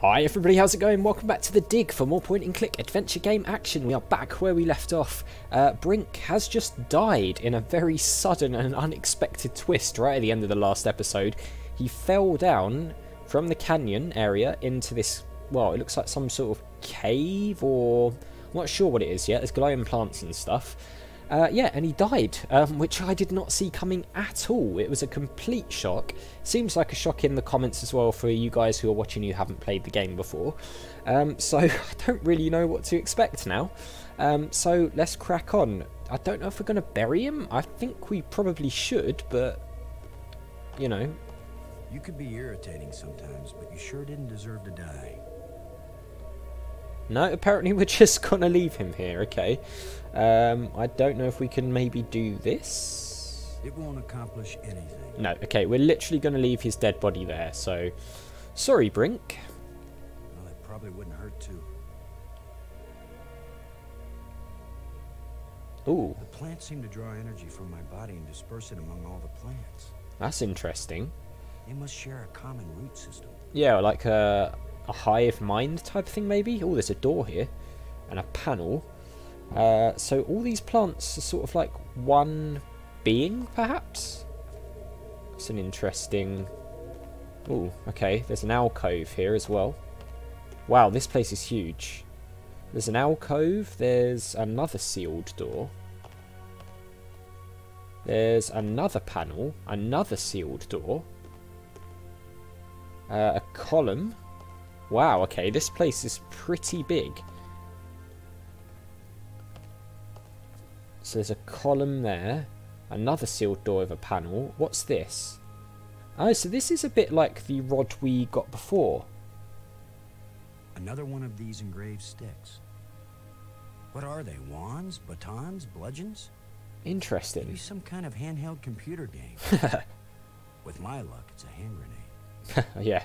Hi everybody, how's it going? Welcome back to The Dig for more point and click adventure game action. We are back where we left off. Uh, Brink has just died in a very sudden and unexpected twist right at the end of the last episode. He fell down from the canyon area into this, well, it looks like some sort of cave or... I'm not sure what it is yet. There's glowing plants and stuff. Uh, yeah, and he died, um, which I did not see coming at all. It was a complete shock. Seems like a shock in the comments as well for you guys who are watching who haven't played the game before. Um, so I don't really know what to expect now. Um, so let's crack on. I don't know if we're going to bury him. I think we probably should, but, you know. You could be irritating sometimes, but you sure didn't deserve to die. No, apparently we're just going to leave him here, okay. Um, I don't know if we can maybe do this. It won't accomplish anything. No, okay, we're literally going to leave his dead body there, so... Sorry, Brink. Well, it probably wouldn't hurt to. Ooh, The plants seem to draw energy from my body and disperse it among all the plants. that's interesting. They must share a common root system. Yeah, like a, a hive mind type thing, maybe? Oh, there's a door here. And a panel. Uh, so all these plants are sort of like one being, perhaps? It's an interesting... Oh, okay. There's an alcove here as well. Wow, this place is huge. There's an alcove. There's another sealed door. There's another panel. Another sealed door. Uh, a column. Wow, okay, this place is pretty big. So there's a column there. Another sealed door with a panel. What's this? Oh, so this is a bit like the rod we got before. Another one of these engraved sticks. What are they? Wands? Batons? Bludgeons? Interesting. Maybe some kind of handheld computer game. With my luck, it's a hand grenade. yeah.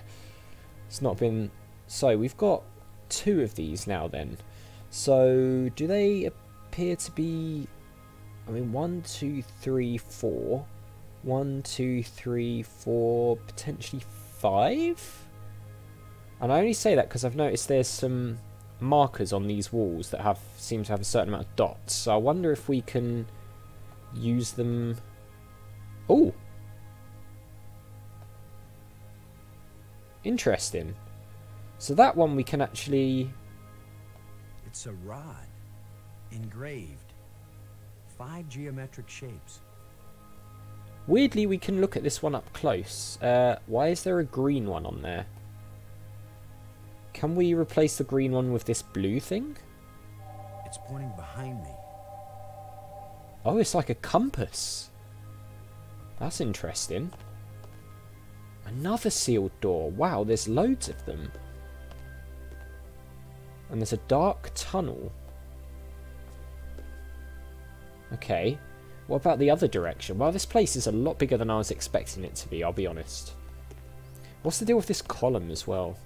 It's not been... So, we've got two of these now then. So, do they appear to be... I mean, one, two, three, four. One, two, three, four, potentially five? And I only say that because I've noticed there's some markers on these walls that have seem to have a certain amount of dots. So I wonder if we can use them... Oh! Interesting. So that one we can actually... It's a rod. Engraved. Five geometric shapes. Weirdly, we can look at this one up close. Uh, why is there a green one on there? Can we replace the green one with this blue thing? It's pointing behind me. Oh, it's like a compass. That's interesting. Another sealed door. Wow, there's loads of them. And there's a dark tunnel. Okay. What about the other direction? Well, this place is a lot bigger than I was expecting it to be, I'll be honest. What's the deal with this column as well?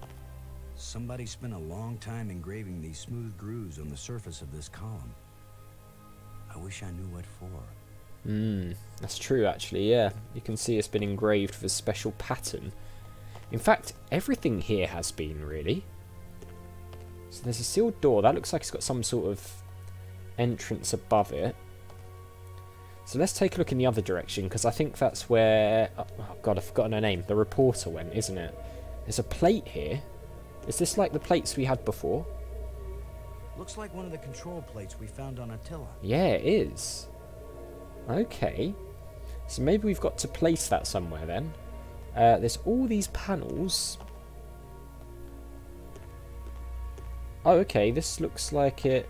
Somebody spent a long time engraving these smooth grooves on the surface of this column. I wish I knew what for. Hmm, that's true actually, yeah. You can see it's been engraved with a special pattern. In fact, everything here has been, really. So there's a sealed door. That looks like it's got some sort of entrance above it. So let's take a look in the other direction, because I think that's where... Oh, oh god, I've forgotten her name. The reporter went, isn't it? There's a plate here. Is this like the plates we had before? Looks like one of the control plates we found on Attila. Yeah, it is. Okay. So maybe we've got to place that somewhere then. Uh, there's all these panels. Oh, okay. This looks like it...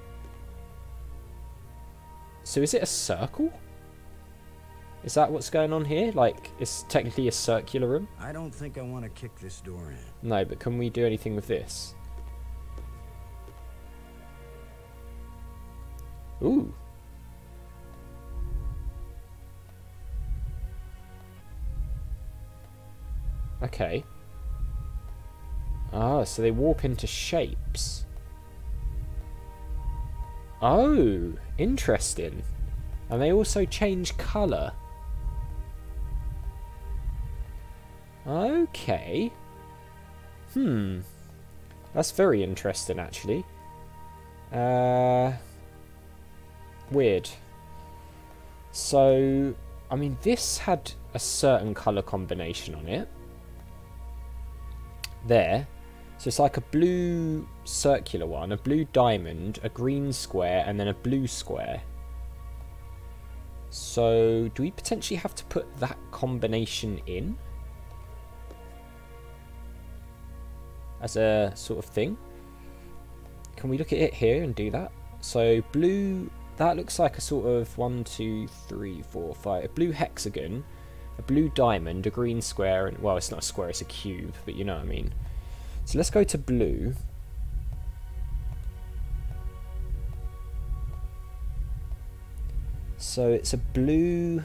So is it a circle? Is that what's going on here? Like, it's technically a circular room? I don't think I want to kick this door in. No, but can we do anything with this? Ooh. Okay. Ah, so they warp into shapes. Oh, interesting. And they also change colour. Okay. Hmm. That's very interesting, actually. Uh, weird. So, I mean, this had a certain colour combination on it. There. So it's like a blue circular one, a blue diamond, a green square, and then a blue square. So, do we potentially have to put that combination in? As a sort of thing? Can we look at it here and do that? So, blue, that looks like a sort of one, two, three, four, five, a blue hexagon, a blue diamond, a green square, and, well, it's not a square, it's a cube, but you know what I mean. So let's go to blue. So it's a blue...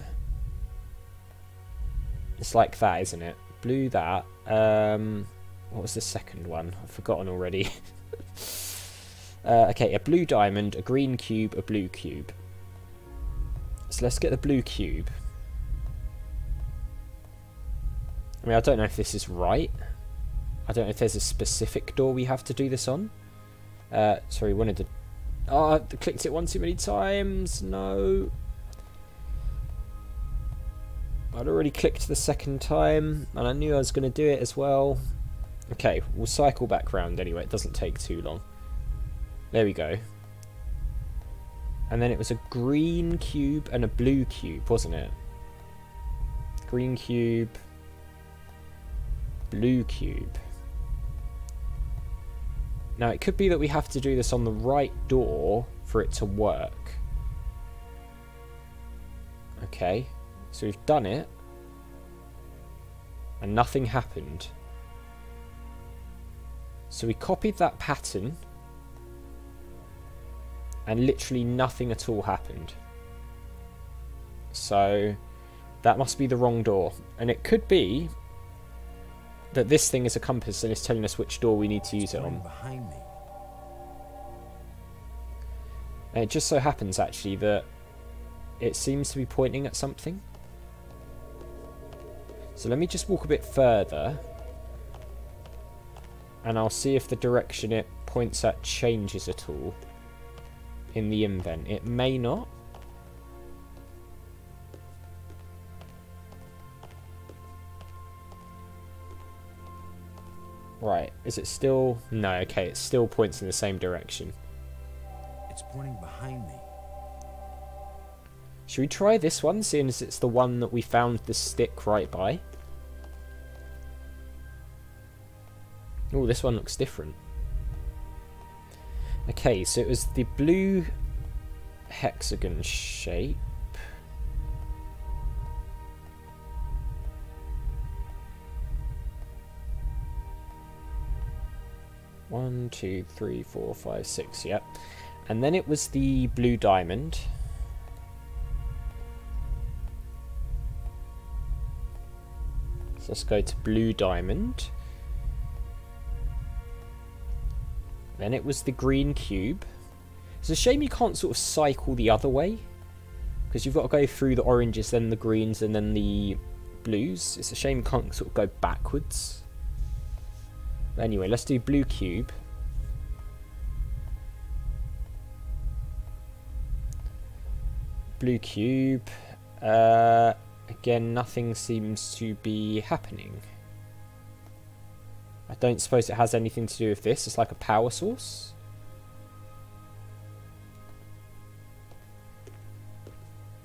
It's like that, isn't it? Blue that. Um, what was the second one? I've forgotten already. uh, okay, a blue diamond, a green cube, a blue cube. So let's get the blue cube. I mean, I don't know if this is right. I don't know if there's a specific door we have to do this on. Uh, sorry, wanted to... Oh, I clicked it one too many times. No. I'd already clicked the second time, and I knew I was going to do it as well. Okay, we'll cycle back round anyway. It doesn't take too long. There we go. And then it was a green cube and a blue cube, wasn't it? Green cube, blue cube. Now, it could be that we have to do this on the right door for it to work. Okay, so we've done it. And nothing happened. So we copied that pattern. And literally nothing at all happened. So that must be the wrong door. And it could be that this thing is a compass and it's telling us which door we need to use it on. Behind me. And it just so happens actually that it seems to be pointing at something. So let me just walk a bit further. And I'll see if the direction it points at changes at all in the invent. It may not. Right, is it still... No, okay, it still points in the same direction. It's pointing behind me. Should we try this one, seeing as it's the one that we found the stick right by? Oh, this one looks different. Okay, so it was the blue hexagon shape. One, two, three, four, five, six, yep. And then it was the blue diamond. So let's go to blue diamond. Then it was the green cube. It's a shame you can't sort of cycle the other way. Because you've got to go through the oranges, then the greens, and then the blues. It's a shame you can't sort of go backwards. Anyway, let's do blue cube. Blue cube. Uh, again, nothing seems to be happening. I don't suppose it has anything to do with this. It's like a power source.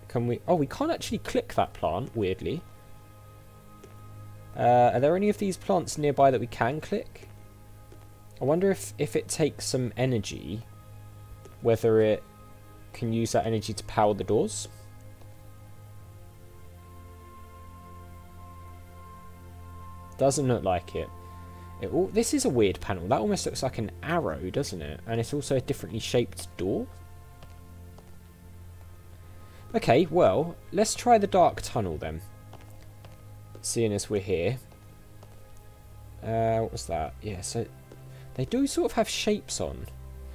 Can we... Oh, we can't actually click that plant, weirdly. Uh, are there any of these plants nearby that we can click? I wonder if, if it takes some energy, whether it can use that energy to power the doors. Doesn't look like it. It this is a weird panel. That almost looks like an arrow, doesn't it? And it's also a differently shaped door. Okay, well, let's try the dark tunnel then seeing as we're here. Uh, what was that? Yeah, so they do sort of have shapes on.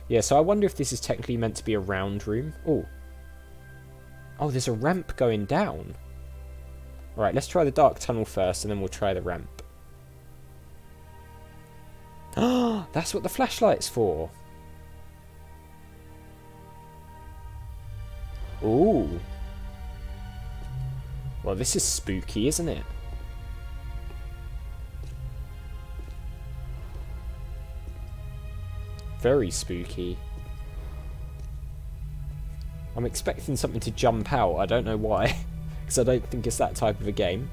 Yeah, so I wonder if this is technically meant to be a round room. Oh. Oh, there's a ramp going down. Alright, let's try the dark tunnel first, and then we'll try the ramp. That's what the flashlight's for. Ooh. Well, this is spooky, isn't it? Very spooky. I'm expecting something to jump out. I don't know why. Because I don't think it's that type of a game.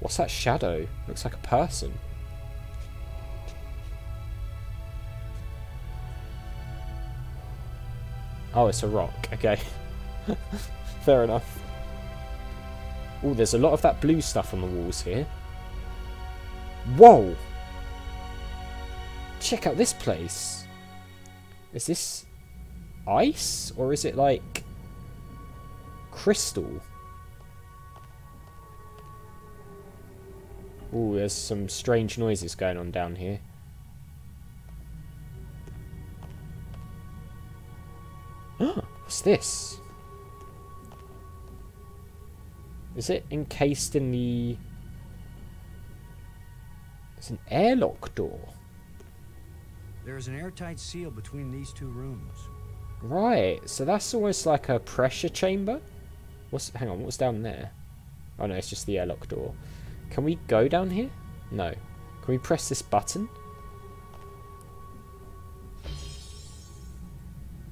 What's that shadow? Looks like a person. Oh, it's a rock. Okay. Fair enough. Oh, there's a lot of that blue stuff on the walls here. Whoa! Check out this place. Is this ice? Or is it like crystal? Oh, there's some strange noises going on down here. What's this? Is it encased in the... It's an airlock door. There is an airtight seal between these two rooms. Right, so that's almost like a pressure chamber? What's... Hang on, what's down there? Oh no, it's just the airlock door. Can we go down here? No. Can we press this button?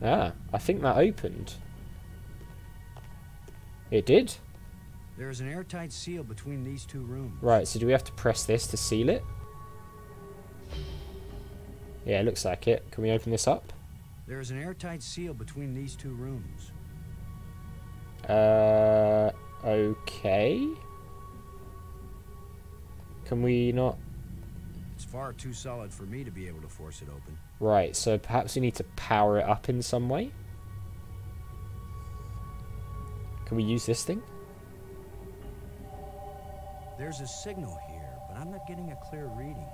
Ah, I think that opened. It did? There is an airtight seal between these two rooms. Right, so do we have to press this to seal it? Yeah, it looks like it. Can we open this up? There is an airtight seal between these two rooms. Uh, okay. Can we not? It's far too solid for me to be able to force it open. Right, so perhaps we need to power it up in some way? Can we use this thing? There's a signal here, but I'm not getting a clear reading.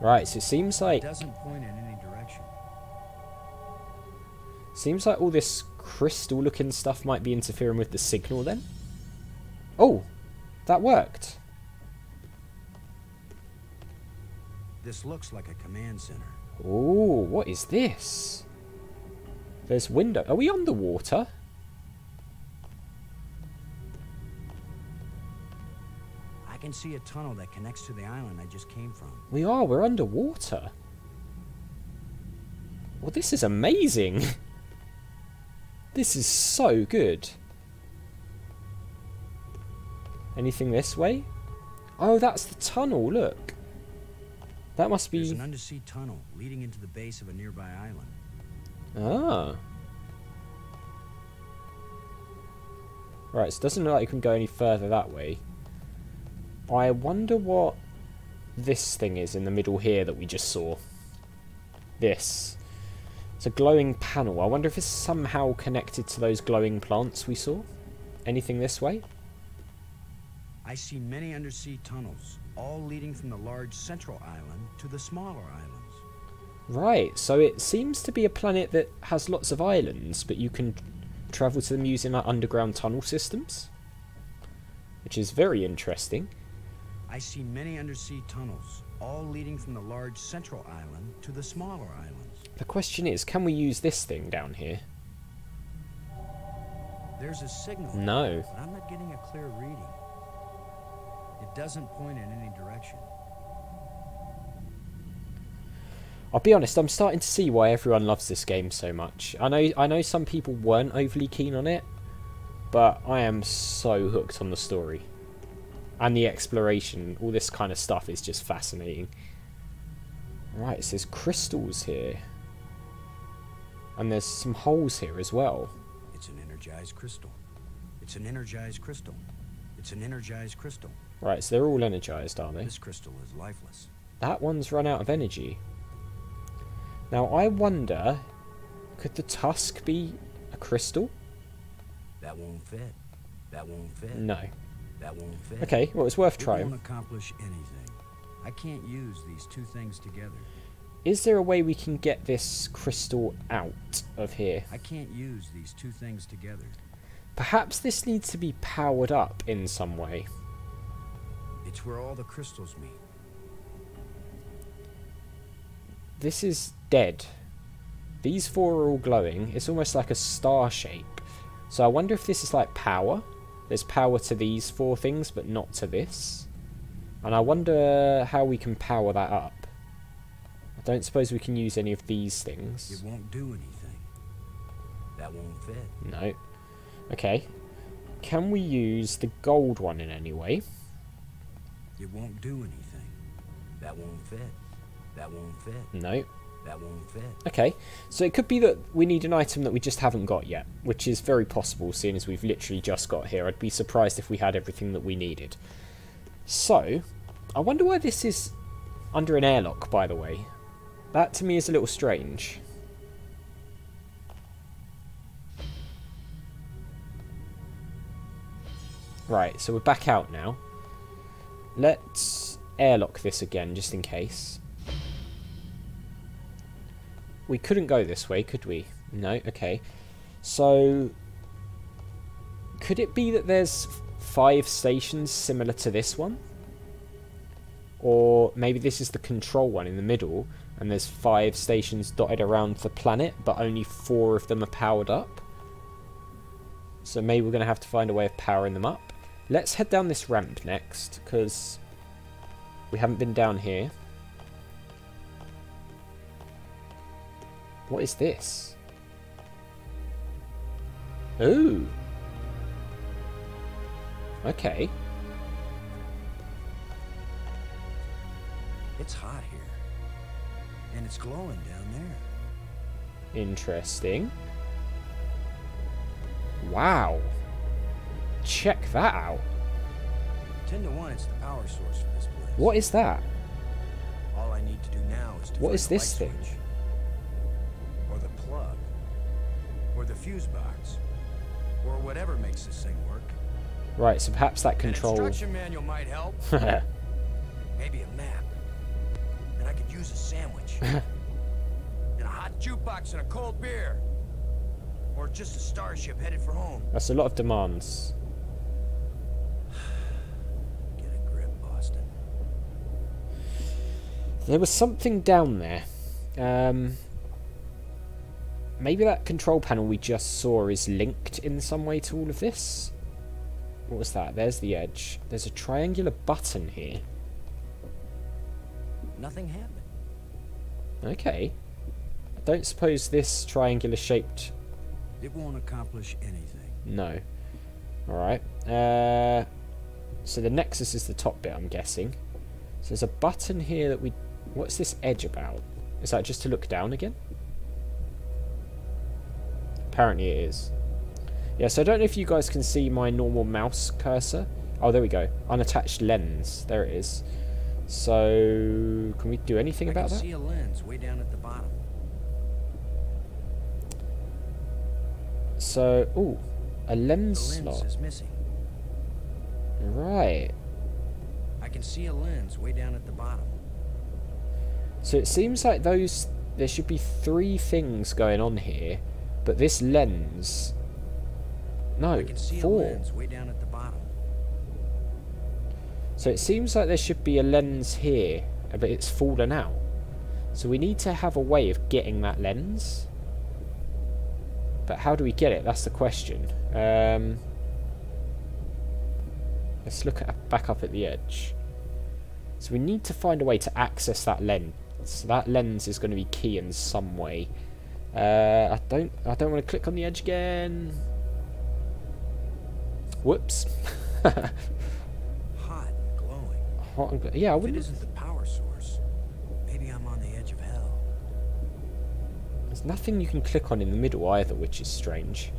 Right, so it seems like It doesn't point in any direction. seems like all this crystal looking stuff might be interfering with the signal then. Oh, that worked. This looks like a command center. Oh, what is this? There's window. Are we on the water? I can see a tunnel that connects to the island I just came from. We are. We're underwater. Well, this is amazing. This is so good. Anything this way? Oh, that's the tunnel. Look. That must be... There's an undersea tunnel leading into the base of a nearby island. Ah. Right, so it doesn't look like you can go any further that way. I wonder what this thing is in the middle here that we just saw. This. It's a glowing panel. I wonder if it's somehow connected to those glowing plants we saw. Anything this way? I see many undersea tunnels, all leading from the large central island to the smaller islands. Right, so it seems to be a planet that has lots of islands, but you can travel to them using like, underground tunnel systems. Which is very interesting. I see many undersea tunnels, all leading from the large central island to the smaller islands. The question is, can we use this thing down here? There's a signal, No. but I'm not getting a clear reading. It doesn't point in any direction. I'll be honest, I'm starting to see why everyone loves this game so much. I know I know some people weren't overly keen on it, but I am so hooked on the story. And the exploration, all this kind of stuff is just fascinating. Right, so there's crystals here. And there's some holes here as well. It's an energized crystal. It's an energized crystal. It's an energized crystal. Right, so they're all energized, are they? This crystal is lifeless. That one's run out of energy. Now, I wonder, could the tusk be a crystal? That won't fit. That won't fit. No. That won't fit. Okay, well, it's worth It trying. won't accomplish anything. I can't use these two things together. Is there a way we can get this crystal out of here? I can't use these two things together. Perhaps this needs to be powered up in some way. It's where all the crystals meet. this is dead. These four are all glowing. It's almost like a star shape. So I wonder if this is like power. There's power to these four things, but not to this. And I wonder how we can power that up. I don't suppose we can use any of these things. It won't do anything. That won't fit. No. Okay. Can we use the gold one in any way? It won't do anything. That won't fit. That won't fit. No. That won't fit. Okay, so it could be that we need an item that we just haven't got yet, which is very possible seeing as we've literally just got here. I'd be surprised if we had everything that we needed. So, I wonder why this is under an airlock, by the way. That to me is a little strange. Right, so we're back out now. Let's airlock this again, just in case. We couldn't go this way, could we? No, okay. So, could it be that there's five stations similar to this one? Or maybe this is the control one in the middle, and there's five stations dotted around the planet, but only four of them are powered up? So maybe we're going to have to find a way of powering them up. Let's head down this ramp next, because we haven't been down here. What is this? Ooh. Okay. It's hot here. And it's glowing down there. Interesting. Wow. Check that out. 10 to 1, it's the power source for this place. What is that? All I need to do now is to What is this thing? switch. Or the plug. Or the fuse box. Or whatever makes this thing work. Right, so perhaps that An control... instruction manual might help. Maybe a map. And I could use a sandwich. and a hot jukebox and a cold beer. Or just a starship headed for home. That's a lot of demands. Get a grip, Boston. There was something down there. Um, maybe that control panel we just saw is linked in some way to all of this? What was that? There's the edge. There's a triangular button here. Nothing happened. Okay. I don't suppose this triangular shaped... It won't accomplish anything. No. Alright. Uh, so the nexus is the top bit, I'm guessing. So there's a button here that we... What's this edge about? Is that just to look down again? Apparently it is. Yeah, so I don't know if you guys can see my normal mouse cursor. Oh, there we go. Unattached lens. There it is. So, can we do anything I about can that? see a lens way down at the bottom. So, ooh, a The lens lens slot. is missing. Right. I can see a lens way down at the bottom. So it seems like those there should be three things going on here, but this lens no, I can see a four. lens way down at the bottom. So it seems like there should be a lens here, but it's fallen out. So we need to have a way of getting that lens. But how do we get it? That's the question. Um, let's look at, back up at the edge. So we need to find a way to access that lens. So that lens is going to be key in some way. Uh, I don't. I don't want to click on the edge again. Whoops. Hot and glowing. Hot and gl- yeah, I wouldn't. isn't the power source, maybe I'm on the edge of hell. There's nothing you can click on in the middle either, which is strange.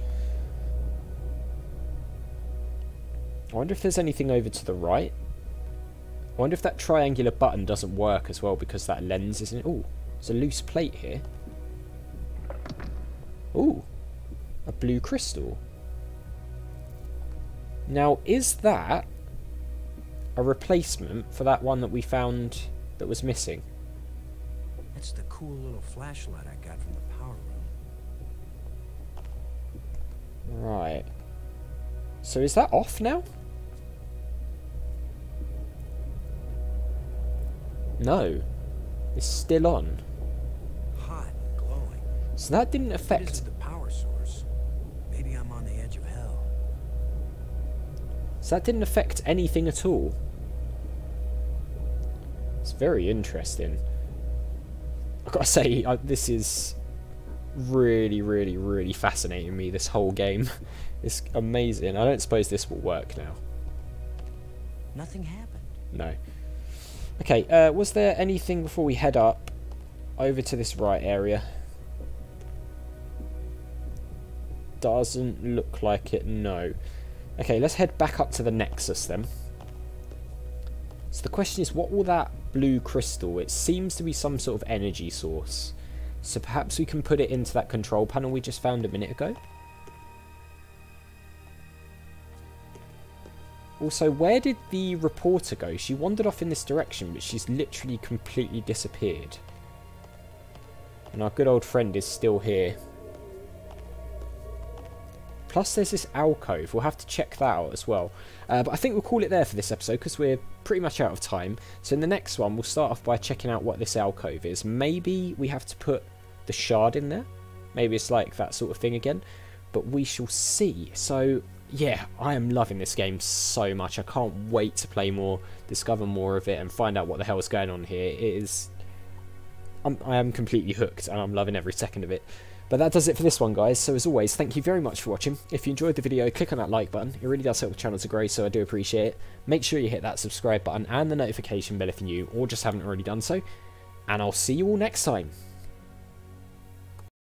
I wonder if there's anything over to the right. I wonder if that triangular button doesn't work as well because that lens isn't. Oh, there's a loose plate here. Ooh, a blue crystal. Now, is that a replacement for that one that we found that was missing? That's the cool little flashlight I got from the power room. Right. So is that off now? No. It's still on. So that didn't affect... the power source, maybe I'm on the edge of hell. So that didn't affect anything at all. It's very interesting. I've got to say, uh, this is really, really, really fascinating me, this whole game. It's amazing. I don't suppose this will work now. Nothing happened. No. Okay, uh, was there anything before we head up over to this right area? Doesn't look like it, no. Okay, let's head back up to the Nexus then. So the question is, what will that blue crystal? It seems to be some sort of energy source. So perhaps we can put it into that control panel we just found a minute ago? Also, where did the reporter go? She wandered off in this direction, but she's literally completely disappeared. And our good old friend is still here. Plus, there's this alcove. We'll have to check that out as well. Uh, but I think we'll call it there for this episode because we're pretty much out of time. So in the next one, we'll start off by checking out what this alcove is. Maybe we have to put the shard in there. Maybe it's like that sort of thing again. But we shall see. So yeah, I am loving this game so much. I can't wait to play more, discover more of it, and find out what the hell is going on here. It is. I'm, I am completely hooked, and I'm loving every second of it. But that does it for this one, guys. So as always, thank you very much for watching. If you enjoyed the video, click on that like button. It really does help the channel to grow, so I do appreciate it. Make sure you hit that subscribe button and the notification bell if you're new, or just haven't already done so. And I'll see you all next time.